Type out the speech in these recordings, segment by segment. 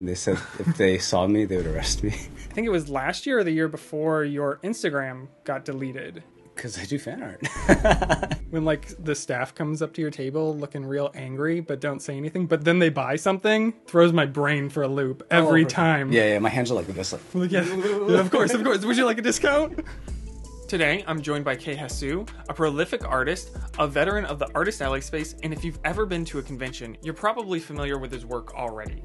They said if they saw me, they would arrest me I think it was last year or the year before your Instagram got deleted. because I do fan art. When like the staff comes up to your table looking real angry but don't say anything, but then they buy something, throws my brain for a loop oh, every time. yeah, yeah, my hands are like this. Like, Like, yeah, yeah, of course, of course. Would you like a discount? Today, I'm joined by Kehasuk, a prolific artist, a veteran of the Artist Alley space, and if you've ever been to a convention, you're probably familiar with his work already.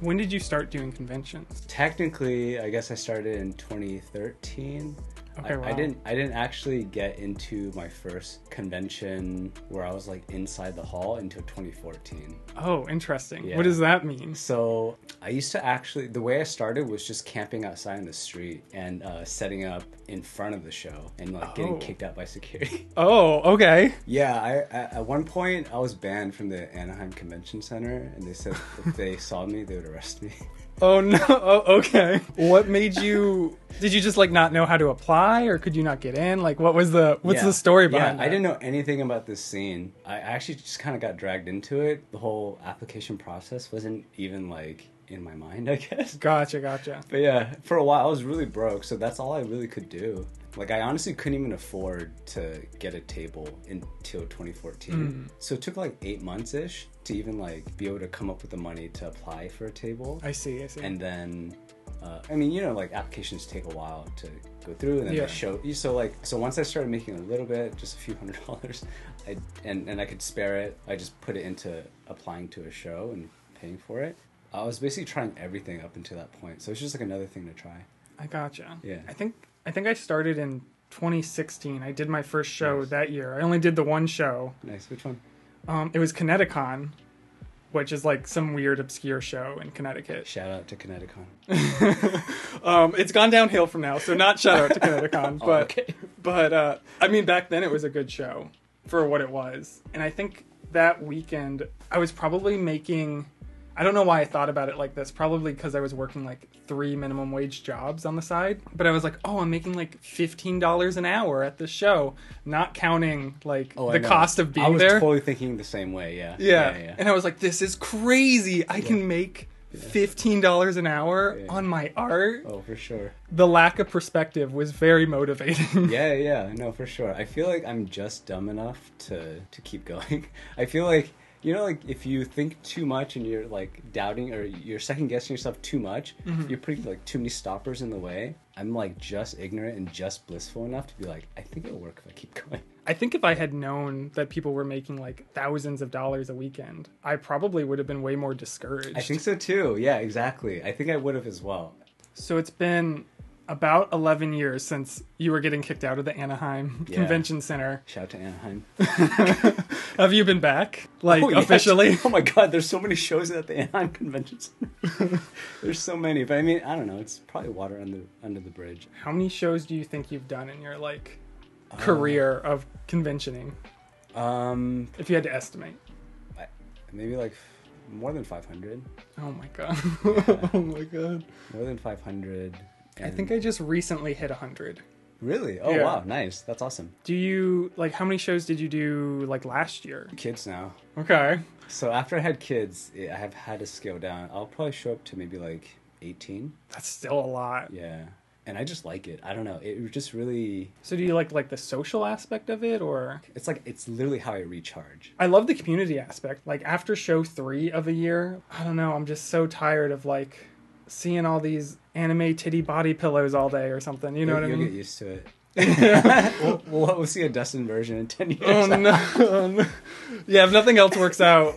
When did you start doing conventions? technically, I guess I started in 2013. Okay, I, wow. I didn't. I didn't actually get into my first convention where I was like inside the hall until 2014. Oh, interesting. Yeah. What does that mean? So I used to actually the way I started was just camping outside in the street and uh, setting up in front of the show and like Oh. getting kicked out by security. Oh, okay. yeah, I at at one point I was banned from the Anaheim Convention Center, and they said if they saw me, they would arrest me. Oh no. Oh, okay. What made you? Did you just like not know how to apply, or could you not get in? Like, what was the what's Yeah. the story behind Yeah, I didn't know anything about this scene. I actually just kind of got dragged into it. The whole application process wasn't even like in my mind, I guess. Gotcha, gotcha. But yeah, for a while I was really broke, so that's all I really could do. Like I honestly couldn't even afford to get a table until 2014. Mm. So it took like eight months ish to even like be able to come up with the money to apply for a table. I see. I see. and then, uh, I mean, you know, like applications take a while to go through, and then Yeah. they show you. So like, so once I started making a little bit, just a few hundred dollars, I and and I could spare it. I just put it into applying to a show and paying for it. I was basically trying everything up until that point, so it's just like another thing to try. I gotcha. Yeah. I think I think I started in 2016. I did my first show Nice. that year. I only did the one show. Nice. Which one? Um, it was ConnectiCon, which is like some weird obscure show in Connecticut. Shout out to ConnectiCon. um, it's gone downhill from now, so not shout out to ConnectiCon, Oh, but okay. but uh, I mean back then it was a good show for what it was, and I think that weekend I was probably making. I don't know why I thought about it like this. Probably because I was working like three minimum wage jobs on the side. But I was like, oh, I'm making like fifteen dollars an hour at this show, not counting like Oh, the cost of being there. I was there. totally thinking the same way. Yeah. yeah. Yeah. and I was like, this is crazy. I can make fifteen dollars an hour Yeah. on my art. Oh, for sure. The lack of perspective was very motivating. yeah yeah no for sure i feel like i'm just dumb enough to to keep going i feel like you know like if you think too much and you're like doubting or you're second guessing yourself too much mm-hmm. you're putting like too many stoppers in the way. I'm like just ignorant and just blissful enough to be like i think it'll work if i keep going. I think if I had known that people were making like thousands of dollars a weekend, I probably would have been way more discouraged. i think so too. Yeah exactly. I think i would have as well. So. It's been about 11 years since you were getting kicked out of the Anaheim Yeah. Convention Center. shout out to anaheim Have you been back? Like Oh, yes. officially? oh my god there's so many shows at the anaheim convention center there's so many but i mean i don't know it's probably water under under the bridge How many shows do you think you've done in your like Uh, career of conventioning um if you had to estimate? maybe like more than 500 Oh my god. oh my god. more than 500 I think I just recently hit 100. really? Oh Yeah. wow. Nice. That's awesome. Do you like how many shows did you do like last year? kids now. Okay. so after i had kids i have had to scale down. I'll probably show up to maybe like 18 That's still a lot. yeah. And i just like it. I don't know. It was just really So do you like like the social aspect of it or? It's like it's literally how i recharge. I love the community aspect. Like after show 3 of a year, I don't know, I'm just so tired of like seeing all these anime titty body pillows all day or something. You know you'll, what I mean? you'll get used to it we'll, we'll, we'll see a dustin version in 10 years Oh no. Oh, no. Yeah, if nothing else works out.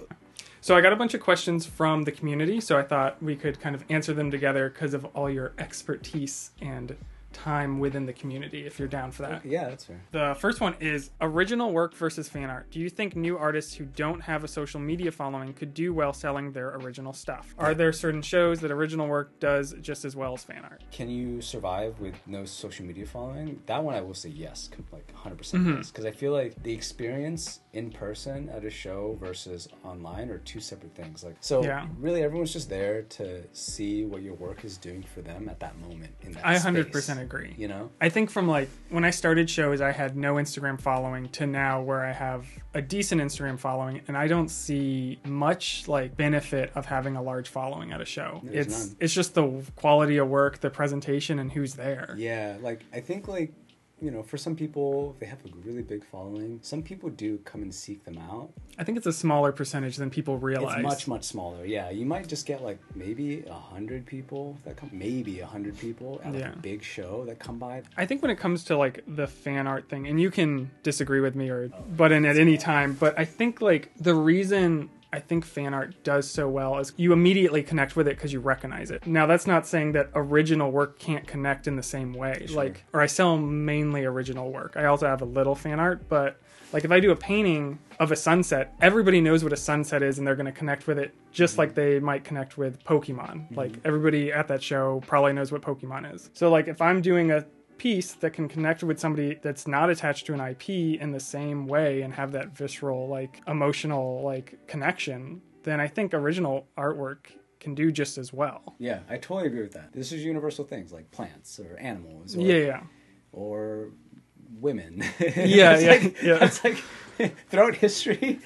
So I got a bunch of questions from the community, so I thought we could kind of answer them together because of all your expertise and time within the community if you're down for that. yeah that's fair The first one is original work versus fan art. Do you think new artists who don't have a social media following could do well selling their original stuff? Are there certain shows that original work does just as well as fan art? can you survive with no social media following? That one I will say yes, like 100% Mm-hmm. yes. Because I feel like the experience in person at a show versus online are two separate things. Like, so Yeah. really everyone's just there to see what your work is doing for them at that moment in that I space. 100% agree. You know? I think from like when I started shows, I had no Instagram following to now where I have a decent Instagram following, and I don't see much like benefit of having a large following at a show. There's it's none. it's just the quality of work, the presentation, and who's there. Yeah, like I think like you know, for some people, they have a really big following. Some people do come and seek them out. I think it's a smaller percentage than people realize. It's much much smaller. Yeah, you might just get like maybe a hundred people that come, maybe a hundred people at like Yeah. a big show that come by. I think when it comes to like the fan art thing, and you can disagree with me or Oh. butt in at any time, but I think like the reason I think fan art does so well is you immediately connect with it because you recognize it. Now that's not saying that original work can't connect in the same way. Sure. Like, or I sell mainly original work. I also have a little fan art, but like if I do a painting of a sunset, everybody knows what a sunset is and they're going to connect with it just like mm-hmm. they might connect with Pokemon. Like mm-hmm. everybody at that show probably knows what Pokemon is. So like if I'm doing a piece that can connect with somebody that's not attached to an IP in the same way and have that visceral like emotional like connection, then I think original artwork can do just as well. Yeah, I totally agree with that. This is universal things like plants or animals or, Yeah, yeah. or women. Yeah, It's yeah, like- yeah. It's like throughout history,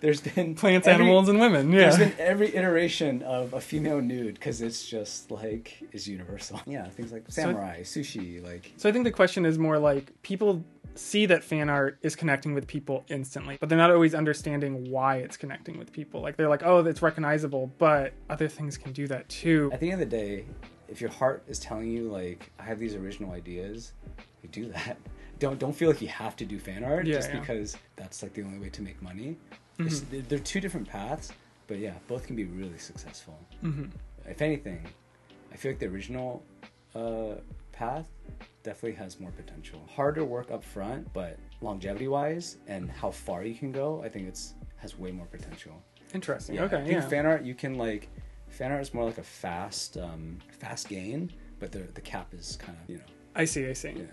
there's been Plants, every- animals, and women. Yeah. There's been every iteration of a female nude because it's just like is universal. Yeah, things like samurai, sushi, like So I think the question is more like people see that fan art is connecting with people instantly, but they're not always understanding why it's connecting with people. Like they're like, oh, it's recognizable, but other things can do that too. at the end of the day, if your heart is telling you like I have these original ideas, you do that. Don't don't feel like you have to do fan art Yeah, just yeah. Because that's like the only way to make money. It's- they're- two different paths, but yeah, both can be really successful. hmm If anything, I feel like the original uh, path definitely has more potential. Harder work up front, but longevity wise and how far you can go, I think it's has way more potential. Interesting. Yeah, okay. I think Yeah. fan art you can like fan art is more like a fast um, fast gain, but the the cap is kind of you know I see. I see. yeah.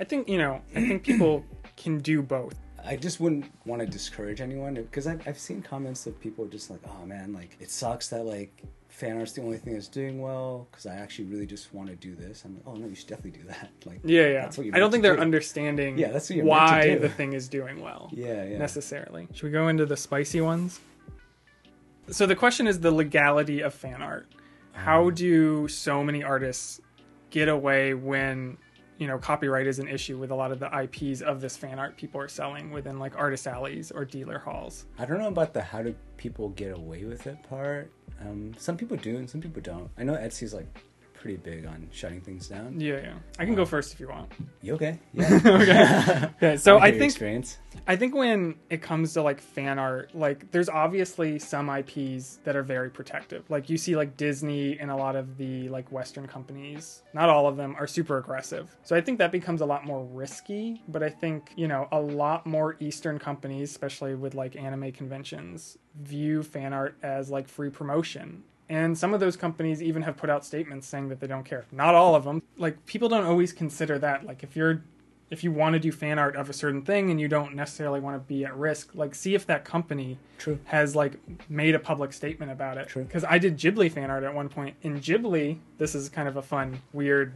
I think you know. I think people can do both. I just wouldn't want to discourage anyone because I've, I've seen comments of people just like, oh man, like it sucks that like fan art's the only thing that's doing well because I actually really just want to do this. I'm like, oh no, you should definitely do that. Like, Yeah, yeah. That's what I don't think they're do. understanding Yeah, that's what you're meant to why the thing is doing well yeah, yeah. necessarily. Should we go into the spicy ones? So the question is the legality of fan art. How Um. do so many artists get away when you know copyright is an issue with a lot of the IPs of this fan art people are selling within like artist alleys or dealer halls? I don't know about the how do people get away with it part. Um, some people do and some people don't. I know Etsy's like pretty big on shutting things down. Yeah, yeah. I can go first if you want. You okay? Yeah. okay. Okay. So I think experience. I think when it comes to like fan art, like there's obviously some IPs that are very protective. Like you see like Disney and a lot of the like Western companies, not all of them are super aggressive. So I think that becomes a lot more risky, but I think, you know, a lot more Eastern companies, especially with like anime conventions, view fan art as like free promotion. And some of those companies even have put out statements saying that they don't care. Not all of them. Like people don't always consider that. Like if you're if you want to do fan art of a certain thing and you don't necessarily want to be at risk, like see if that company True. has like made a public statement about it. True. Because I did Ghibli fan art at one point. In Ghibli, this is kind of a fun, weird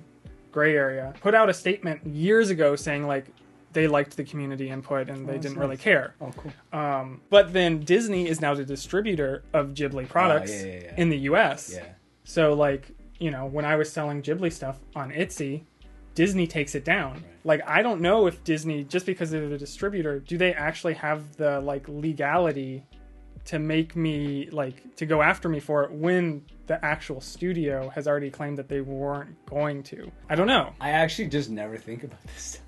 gray area. Put out a statement years ago saying like they liked the community input and they that's didn't really care. Oh, cool. Um, but then Disney is now the distributor of Ghibli products Oh, yeah, yeah, yeah. in the U.S. Yeah. So like, you know, when I was selling Ghibli stuff on Etsy, Disney takes it down. Like I don't know if Disney just because they're the distributor, do they actually have the like legality to make me like to go after me for it when the actual studio has already claimed that they weren't going to. I don't know. I actually just never think about this stuff.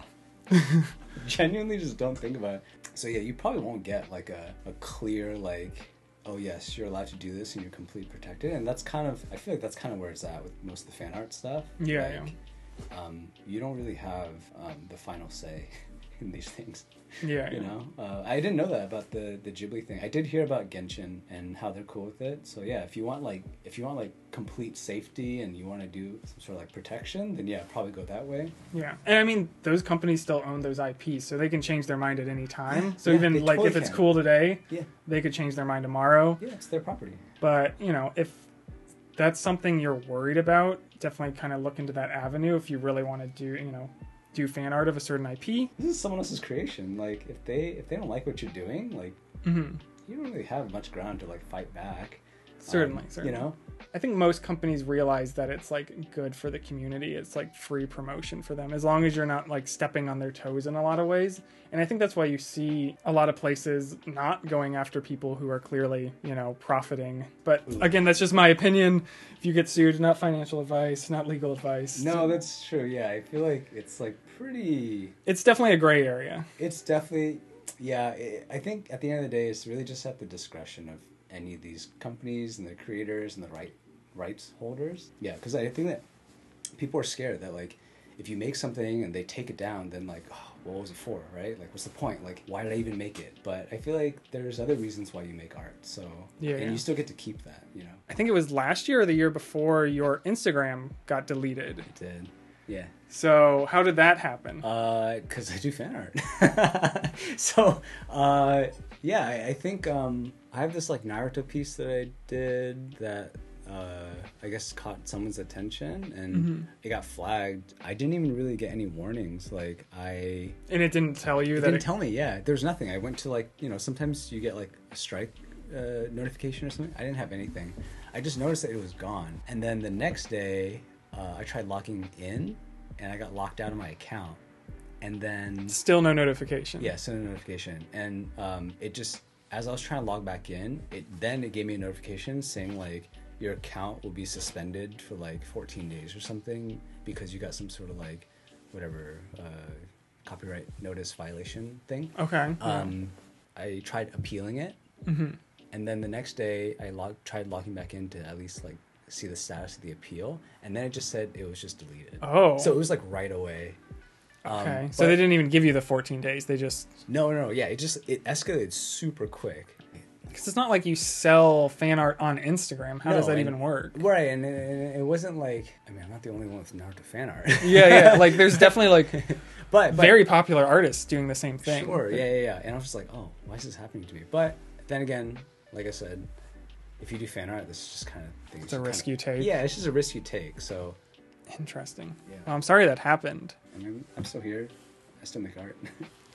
Genuinely, just don't think about it. So yeah, you probably won't get like a, a clear like, oh yes, you're allowed to do this and you're completely protected. And that's kind of I feel like that's kind of where it's at with most of the fan art stuff. Yeah, like, Um, you don't really have um, the final say in these things. Yeah. You yeah. know, uh, I didn't know that about the the Ghibli thing. I did hear about Genshin and how they're cool with it. So yeah, if you want like if you want like complete safety and you want to do some sort of like protection, then yeah, probably go that way. Yeah, and I mean those companies still own those IPs, so they can change their mind at any time. So Yeah, even like totally if it's can. cool today, Yeah, they could change their mind tomorrow. yeah, it's their property. But you know, if that's something you're worried about, definitely kind of look into that avenue if you really want to do, you know, do fan art of a certain IP. This is someone else's creation. Like if they if they don't like what you're doing, like hmm you don't really have much ground to like fight back. Certainly, Um, certainly. You know, I think most companies realize that it's like good for the community. It's like free promotion for them as long as you're not like stepping on their toes in a lot of ways. And I think that's why you see a lot of places not going after people who are clearly, you know, profiting. But again, that's just my opinion. If you get sued, not financial advice, not legal advice. no, that's true. Yeah, I feel like it's like pretty. It's definitely a gray area. It's definitely yeah. i I think at the end of the day, it's really just at the discretion of any of these companies and the creators and the right rights holders. Yeah, because I think that people are scared that like if you make something and they take it down, then like oh, what was it for, right? Like what's the point? Like why did I even make it? But I feel like there's other reasons why you make art. So Yeah, and yeah. you still get to keep that. You know, I think it was last year or the year before your Instagram got deleted. it did. Yeah. So how did that happen? Uh, cause I do fan art. so, uh, yeah, I, I think um, I have this like Naruto piece that I did that uh, I guess caught someone's attention and Mm-hmm. it got flagged. I didn't even really get any warnings. Like I and it didn't tell you it that didn't it, tell me. Yeah, there's nothing. I went to like you know sometimes you get like a strike uh, notification or something. I didn't have anything. I just noticed that it was gone, and then the next day uh, I tried logging in, and I got locked out of my account, and then still no notification. yeah, still no notification, and um, it just as I was trying to log back in, it then it gave me a notification saying like your account will be suspended for like 14 days or something because you got some sort of like whatever uh, copyright notice violation thing. Okay. Um, I tried appealing it, Mhm. and then the next day I log- tried logging back in to at least like see the status of the appeal, and then it just said it was just deleted. Oh. So it was like right away. Um, Okay. so they didn't even give you the 14 days. They just No, no, no, yeah. It just it escalated super quick. because it's not like you sell fan art on Instagram. How does that and- even work? Right, and it, it wasn't like I mean I'm not the only one with Naruto fan art. Yeah, yeah. Like there's definitely like but, but very popular artists doing the same thing. Sure, yeah, yeah, yeah. And I was just like, oh, why is this happening to me? But then again, like I said, if you do fan art, this is just kind of things. It's a risk kinda, you take. Yeah, it's just a risk you take. So Interesting. Yeah. Well, I'm sorry that happened. I mean, I'm still here. I still make art.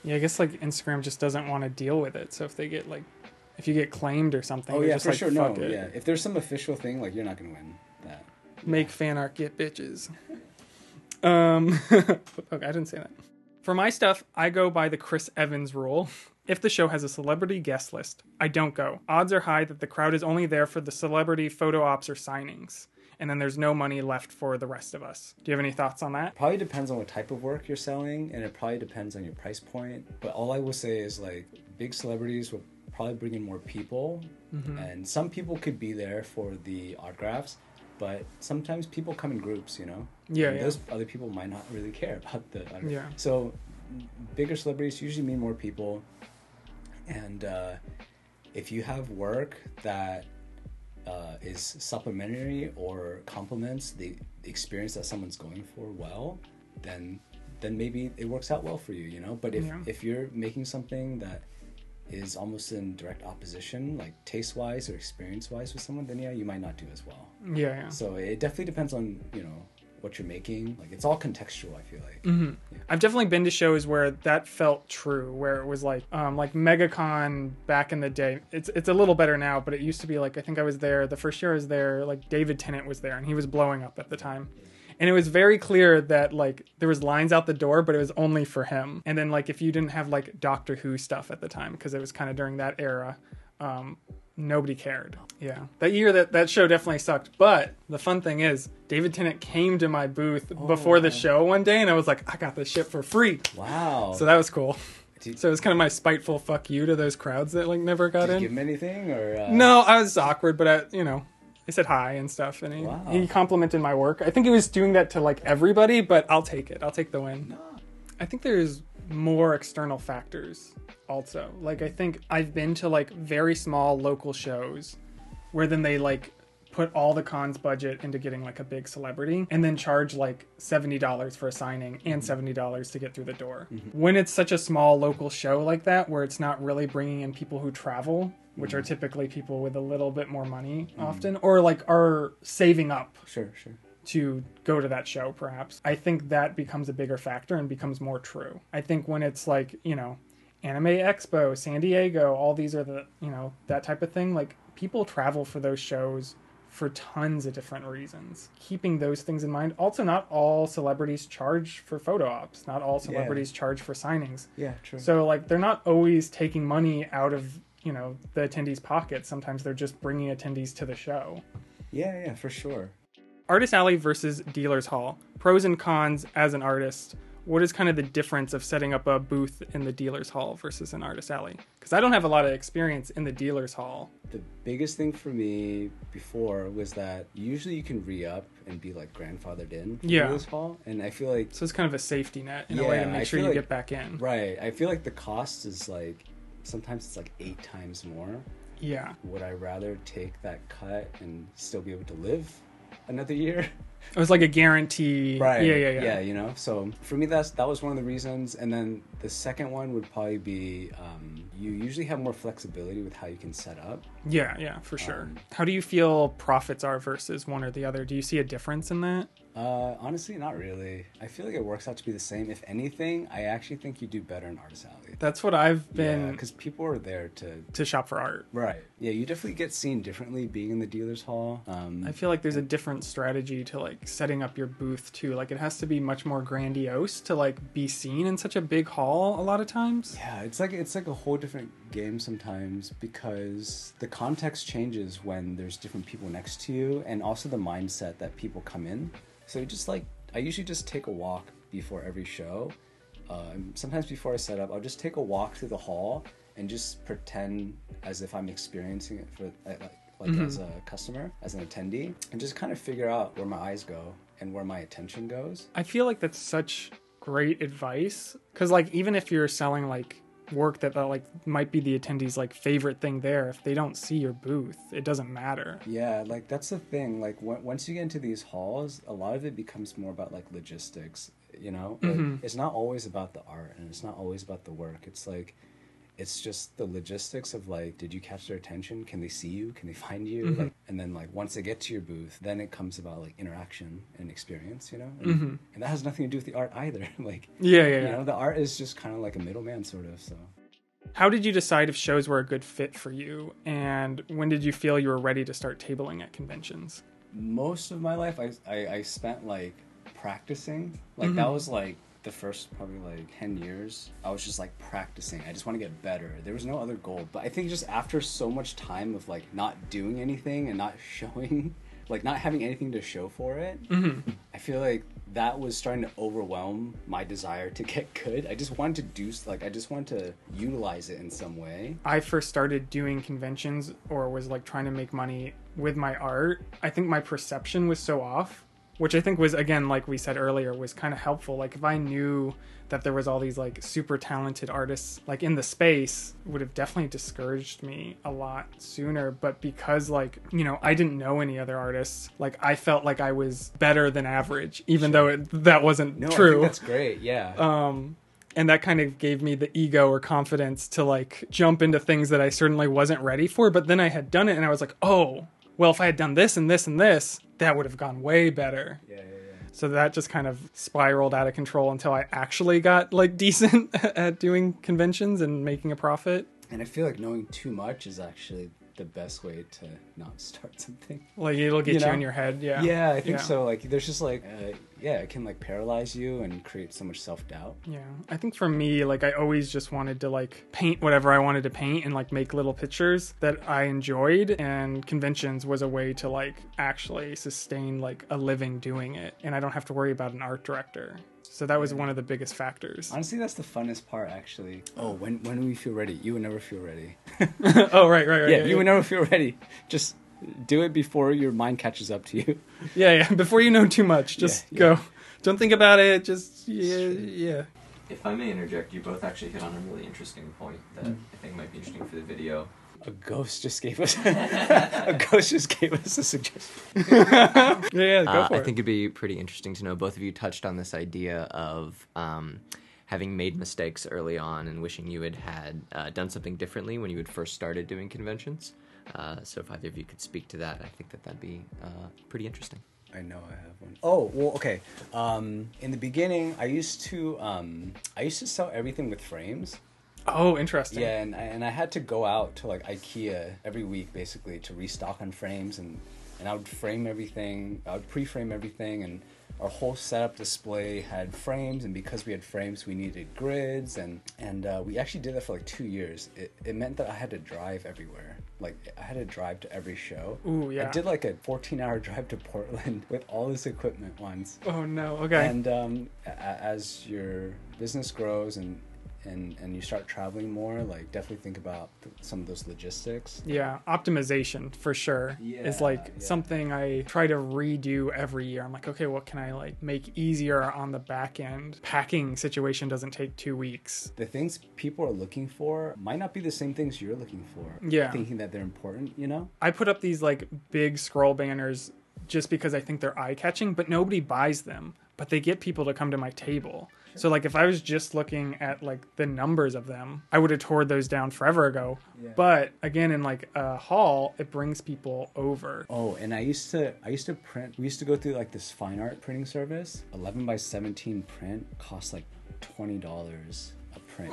Yeah, I guess like Instagram just doesn't want to deal with it. So if they get like, if you get claimed or something, oh yeah, just for like, sure. No, it. yeah. If there's some official thing, like you're not gonna win that. Make fan art, get bitches. Um, okay, I didn't say that. For my stuff, I go by the Chris Evans rule. If the show has a celebrity guest list, I don't go. Odds are high that the crowd is only there for the celebrity photo ops or signings, and then there's no money left for the rest of us. Do you have any thoughts on that? Probably depends on what type of work you're selling, and it probably depends on your price point. But all I will say is like big celebrities will probably bring in more people, Mm-hmm. and some people could be there for the autographs, but sometimes people come in groups, you know. Yeah, And yeah. Those other people might not really care about the autograph. Yeah. So bigger celebrities usually mean more people, and uh, if you have work that uh, is supplementary or complements the experience that someone's going for well, then then maybe it works out well for you, you know. But if Yeah. if you're making something that is almost in direct opposition, like taste wise or experience wise with someone, then yeah, you might not do as well. Yeah, yeah. So it definitely depends on you know what you're making. Like it's all contextual. I feel like. hmm I've definitely been to shows where that felt true, where it was like, um, like MegaCon back in the day. It's it's a little better now, but it used to be like I think I was there the first year I was there. Like David Tennant was there, and he was blowing up at the time, and it was very clear that like there was lines out the door, but it was only for him. And then like if you didn't have like Doctor Who stuff at the time, because it was kind of during that era. Um, nobody cared. Yeah, that year that that show definitely sucked. But the fun thing is, David Tennant came to my booth before the show one day, and I was like, I got this shit for free. Wow. So that was cool. Did- So it was kind of my spiteful fuck you to those crowds that like never got Did you in. give him anything or? Uh... No, I was awkward, but I, you know, I said hi and stuff, and he, Wow. he complimented my work. I think he was doing that to like everybody, but I'll take it. I'll take the win. No. I think there's more external factors also. Like I think I've been to like very small local shows where then they like put all the cons budget into getting like a big celebrity and then charge like $70 for a signing and mm-hmm. $70 to get through the door. Mm-hmm. When it's such a small local show like that where it's not really bringing in people who travel, which are mm-hmm. typically people with a little bit more money often or like are saving up Sure, sure. To go to that show perhaps i think that becomes a bigger factor and becomes more true. I think when it's like you know anime expo san diego all these are the you know that type of thing like people travel for those shows for tons of different reasons. Keeping those things in mind also not all celebrities charge for photo ops not all celebrities charge for signings. Yeah, true. so like they're not always taking money out of you know the attendees pockets. Sometimes they're just bringing attendees to the show. Yeah, yeah, for sure. Artist Alley versus Dealers Hall. Pros and cons as an artist. What is kind of the difference of setting up a booth in the Dealers Hall versus an Artist Alley? Because I don't have a lot of experience in the Dealers Hall. The biggest thing for me before was that usually you can re up and be like grandfathered in for Yeah. this hall, and I feel like So it's kind of a safety net in a way to make I sure you like- get back in. right. I feel like the cost is like sometimes it's like eight times more. Yeah. Would I rather take that cut and still be able to live another year? It was like a guarantee. right Yeah, yeah, yeah. yeah you know so for me that's that was one of the reasons and then the second one would probably be um, you usually have more flexibility with how you can set up Yeah, yeah, for sure. Um, How do you feel profits are versus one or the other? Do you see a difference in that? Uh, honestly not really i feel like it works out to be the same if anything i actually think you do better in artist alley That's what I've been because people are there to to shop for art. right yeah you definitely get seen differently being in the dealer's hall um, I feel like there's a different strategy to like setting up your booth too. Like it has to be much more grandiose to like be seen in such a big hall a lot of times. Yeah, it's like it's like a whole different game sometimes because the context changes when there's different people next to you and also the mindset that people come in. So just like I usually just take a walk before every show. Um, sometimes before I set up, I'll just take a walk through the hall and just pretend as if I'm experiencing it for like like, like as a customer, as an attendee, and just kind of figure out where my eyes go and where my attention goes. I feel like that's such great advice because like even if you're selling like work that, that like might be the attendees like favorite thing there if they don't see your booth it doesn't matter Yeah, like that's the thing. Like w- once you get into these halls, a lot of it becomes more about like logistics. You know, Like, Mhm. it's not always about the art, and it's not always about the work. It's like, it's just the logistics of like, did you catch their attention? Can they see you? Can they find you? Mhm. Like, and then like once they get to your booth, then it comes about like interaction and experience. You know, and, Mhm. and that has nothing to do with the art either. like, yeah yeah, you yeah. know, the art is just kind of like a middleman, sort of. So. how did you decide if shows were a good fit for you and when did you feel you were ready to start tabling at conventions most of my life I, I, I spent like practicing like that Mhm. was like the first probably like 10 years i was just like practicing. I just want to get better. There was no other goal. But i think just after so much time of like not doing anything and not showing like not having anything to show for it mm-hmm. i feel like that was starting to overwhelm my desire to get good. I just wanted to do like i just wanted to utilize it in some way. I first started doing conventions or was like trying to make money with my art, I think my perception was so off, which I think was again like we said earlier was kind of helpful. Like if I knew that there was all these like super talented artists like in the space it would have definitely discouraged me a lot sooner. But because like you know I didn't know any other artists like I felt like I was better than average even though it, that wasn't no I true. think that's great yeah. Um and that kind of gave me the ego or confidence to like jump into things that I certainly wasn't ready for but then I had done it and I was like oh well if I had done this and this and this that would have gone way better yeah yeah, yeah. so that just kind of spiraled out of control until I actually got like decent at doing conventions and making a profit And I feel like knowing too much is actually the best way to not start something. like it'll get You you, know? in your head yeah Yeah, I think Yeah. so. Like, there's just like, uh, yeah, it can like paralyze you and create so much self doubt. Yeah, I think for me, like I always just wanted to like paint whatever I wanted to paint and like make little pictures that I enjoyed, and conventions was a way to like actually sustain like a living doing it, and I don't have to worry about an art director. So that was one of the biggest factors. Honestly, that's the funnest part, actually. Oh, when when we feel ready, you will never feel ready. oh right, right, right. yeah, you will never feel ready. Just do it before your mind catches up to you. yeah, yeah. Before you know too much, just Yeah, go. Don't think about it. Just yeah, yeah. If I may interject, you both actually hit on a really interesting point that mm. I think might be interesting for the video. A ghost just gave us a ghost just gave us a suggestion. Yeah, yeah, go Uh, for I it. think it'd be pretty interesting to know. Both of you touched on this idea of um, having made mistakes early on and wishing you had had uh, done something differently when you had first started doing conventions. Uh, so if either of you could speak to that, I think that that'd be uh, pretty interesting. I know I have one. Oh well, okay. Um, in the beginning, I used to um, I used to sell everything with frames. Oh, interesting. Yeah, and I, and I had to go out to like IKEA every week basically to restock on frames, and and I would frame everything. I would pre-frame everything, and our whole setup display had frames, and because we had frames, we needed grids, and and uh, we actually did that for like two years. It it meant that I had to drive everywhere. Like I had to drive to every show. Ooh, yeah. I did like a 14-hour drive to Portland with all this equipment once. Oh no. Okay. And um, as your business grows and and and you start traveling more, like definitely think about th- some of those logistics. Yeah, optimization for sure is like yeah. something I try to redo every year. I'm like, okay, what can I like make easier on the back end? Packing situation doesn't take two weeks. The things people are looking for might not be the same things you're looking for. Yeah. thinking that they're important. You know. I put up these like big scroll banners just because I think they're eye catching, but nobody buys them. But they get people to come to my table. So like if I was just looking at like the numbers of them, I would have tore those down forever ago. Yeah. But again, in like a hall, it brings people over. Oh, and I used to I used to print. We used to go through like this fine art printing service. Eleven by seventeen print costs like twenty dollars a print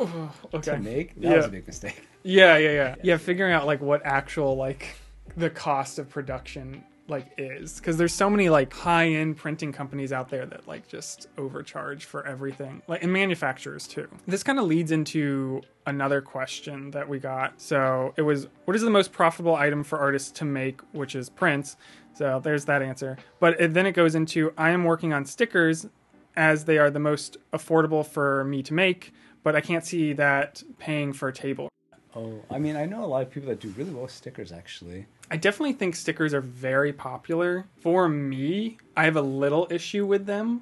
Okay. to make. That Yeah. was a big mistake. Yeah, yeah, yeah. Yeah, figuring out like what actual like the cost of production like is. Because there's so many like high-end printing companies out there that like just overcharge for everything. Like and manufacturers too. This kind of leads into another question that we got. So it was what is the most profitable item for artists to make which is prints? So there's that answer. But it, then it goes into i am working on stickers as they are the most affordable for me to make but i can't see that paying for a table Oh, I mean, I know a lot of people that do really well with stickers actually. I definitely think stickers are very popular. For me, I have a little issue with them.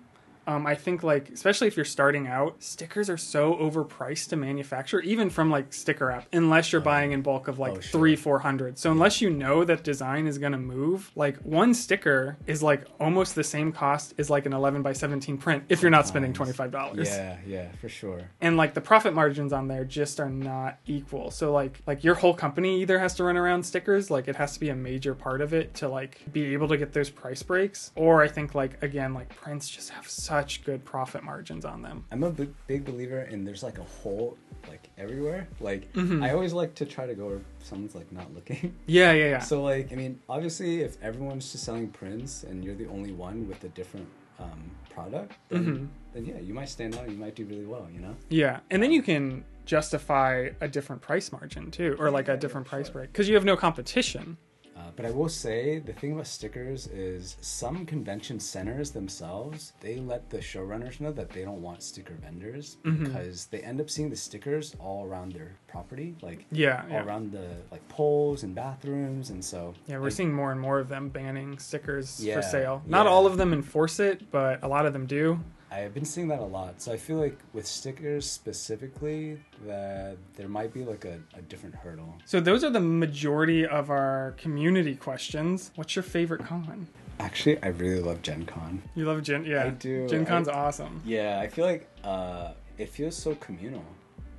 Um, I think like especially if you're starting out, stickers are so overpriced to manufacture, even from like Sticker App, unless you're buying in bulk of like oh, sure. three, four hundred. So unless you know that design is gonna move, like one sticker is like almost the same cost as like an eleven by seventeen print if you're not spending twenty five dollars Yeah, yeah, for sure. and like the profit margins on there just are not equal so like like your whole company either has to run around stickers like it has to be a major part of it to like be able to get those price breaks or i think like again like prints just have such good profit margins on them I'm a big, big believer in there's like a hole like everywhere. Like Mm-hmm. I always like to try to go where someone's like not looking. yeah yeah yeah So like I mean, obviously, if everyone's just selling prints and you're the only one with a different um, product, then, Mm-hmm. then yeah, you might stand out. You might do really well. You know. yeah and then you can justify a different price margin too or like a different price break because you have no competition Uh, but I will say the thing about stickers is some convention centers themselves they let the showrunners know that they don't want sticker vendors Mm-hmm. because they end up seeing the stickers all around their property, like yeah all yeah around the like poles and bathrooms, and so yeah, we're like, seeing more and more of them banning stickers Yeah, for sale. Not all of them enforce it, but a lot of them do. I've been seeing that a lot. So I feel like with stickers specifically, that there might be like a, a different hurdle. So those are the majority of our community questions. What's your favorite con? Actually, I really love Gen Con. You love Gen? Yeah, I do. Gen Con's I- awesome. Yeah, I feel like uh, it feels so communal.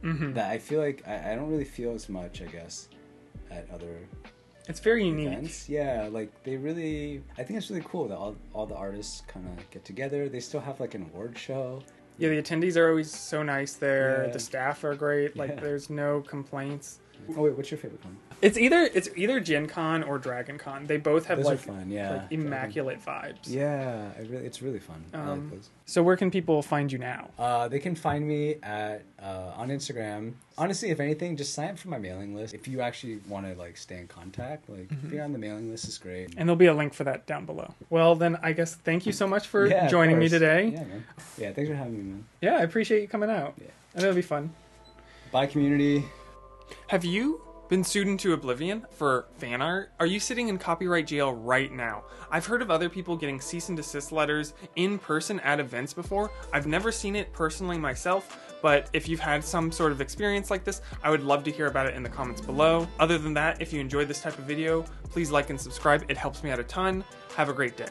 hmm That I feel like I, I don't really feel as much, I guess, at other It's very unique. events. Yeah, like they really. I think it's really cool that all, all the artists kind of get together. They still have like an award show. Yeah, the attendees are always so nice there. Yeah. The staff are great. Like, Yeah. there's no complaints. Oh wait, what's your favorite one? It's either it's either Gen Con or Dragon Con. They both have Those like, fun. Yeah, like immaculate vibes. Yeah, I really, it's really fun. I like Um, those. So where can people find you now? Uh, they can find me at uh, on Instagram. Honestly, if anything, just sign up for my mailing list. If you actually want to like stay in contact, like Mm-hmm. being on the mailing list is great. And there'll be a link for that down below. Well, then I guess thank you so much for Yeah, joining me today. Yeah, man. Yeah, thanks for having me, man. Yeah, I appreciate you coming out. Yeah. I know it'll be fun. Bye, community. Have you Been sued into oblivion for fan art? Are you sitting in copyright jail right now? I've heard of other people getting cease and desist letters in person at events before. I've never seen it personally myself, but if you've had some sort of experience like this, I would love to hear about it in the comments below. Other than that, if you enjoyed this type of video, please like and subscribe. It helps me out a ton. Have a great day.